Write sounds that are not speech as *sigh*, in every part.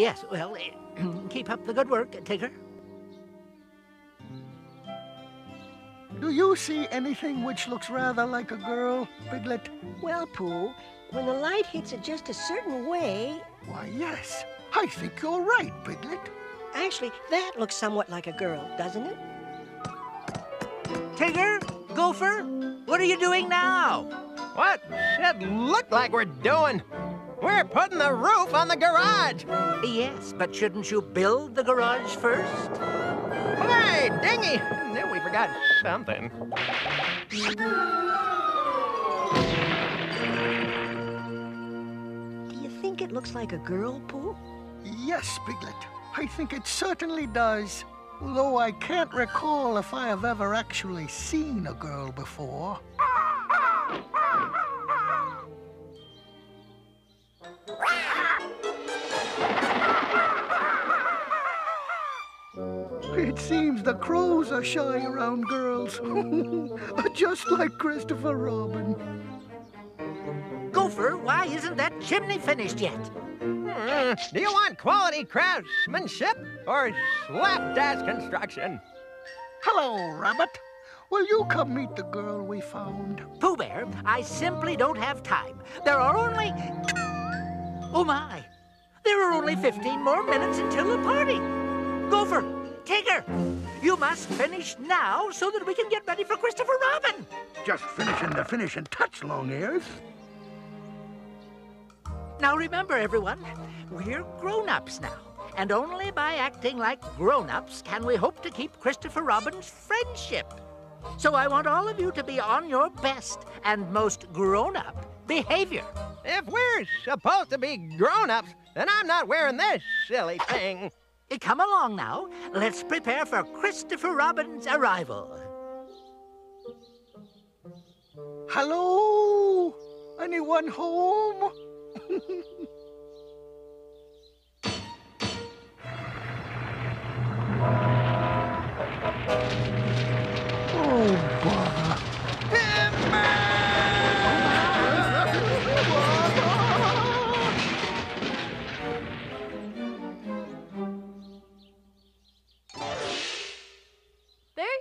yes, well, eh, *clears throat* keep up the good work, Tigger. Do you see anything which looks rather like a girl, Piglet? Well, Pooh, when the light hits it just a certain way... Why, yes. I think you're right, Piglet. Actually, that looks somewhat like a girl, doesn't it? Tigger, Gopher, what are you doing now? What should look like we're doing? We're putting the roof on the garage. Yes, but shouldn't you build the garage first? Hey, Dingy! Knew we forgot something. Do you think it looks like a girl, Pooh? Yes, Piglet. I think it certainly does. Though I can't recall if I have ever actually seen a girl before. It seems the crows are shy around girls. *laughs* Just like Christopher Robin. Gopher, why isn't that chimney finished yet? Hmm, do you want quality craftsmanship or slapdash construction? Hello, Rabbit. Will you come meet the girl we found? Pooh Bear, I simply don't have time. There are only... Oh, my. There are only 15 more minutes until the party. Gopher, Tigger, you must finish now so that we can get ready for Christopher Robin. Just finishing the finishing touch, Long Ears. Now remember, everyone, we're grown-ups now. And only by acting like grown-ups can we hope to keep Christopher Robin's friendship. So I want all of you to be on your best and most grown-up behavior. If we're supposed to be grown-ups, then I'm not wearing this silly thing. Come along now. Let's prepare for Christopher Robin's arrival. Hello? Anyone home? *laughs*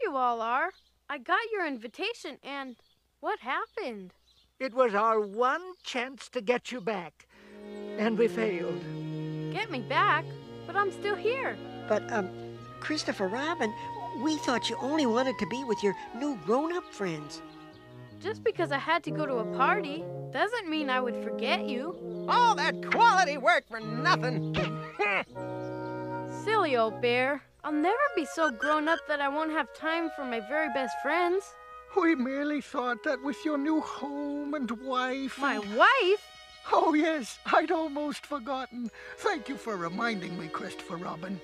you all are. I got your invitation, and what happened? It was our one chance to get you back, and we failed. Get me back, but I'm still here. But, um, Christopher Robin, we thought you only wanted to be with your new grown-up friends. Just because I had to go to a party doesn't mean I would forget you. All that quality work for nothing. *laughs* Silly old bear. I'll never be so grown up that I won't have time for my very best friends. We merely thought that with your new home and wife. My and- wife? Oh, yes, I'd almost forgotten. Thank you for reminding me, Christopher Robin.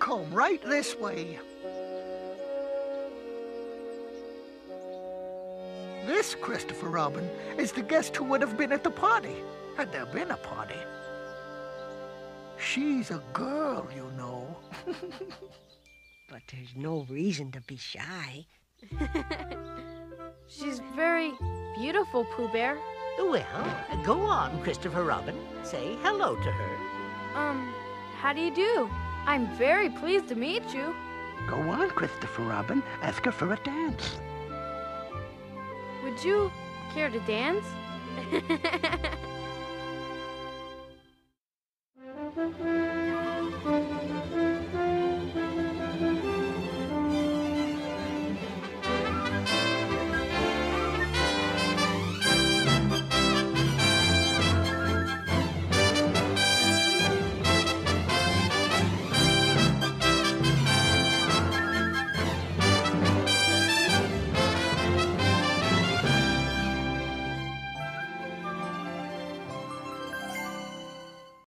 Come right this way. This Christopher Robin is the guest who would have been at the party, had there been a party. She's a girl, you know. *laughs* But there's no reason to be shy. *laughs* She's very beautiful, Pooh Bear. Well, go on, Christopher Robin. Say hello to her. Um, how do you do? I'm very pleased to meet you. Go on, Christopher Robin. Ask her for a dance. Would you care to dance? *laughs* Mm-hmm. *laughs*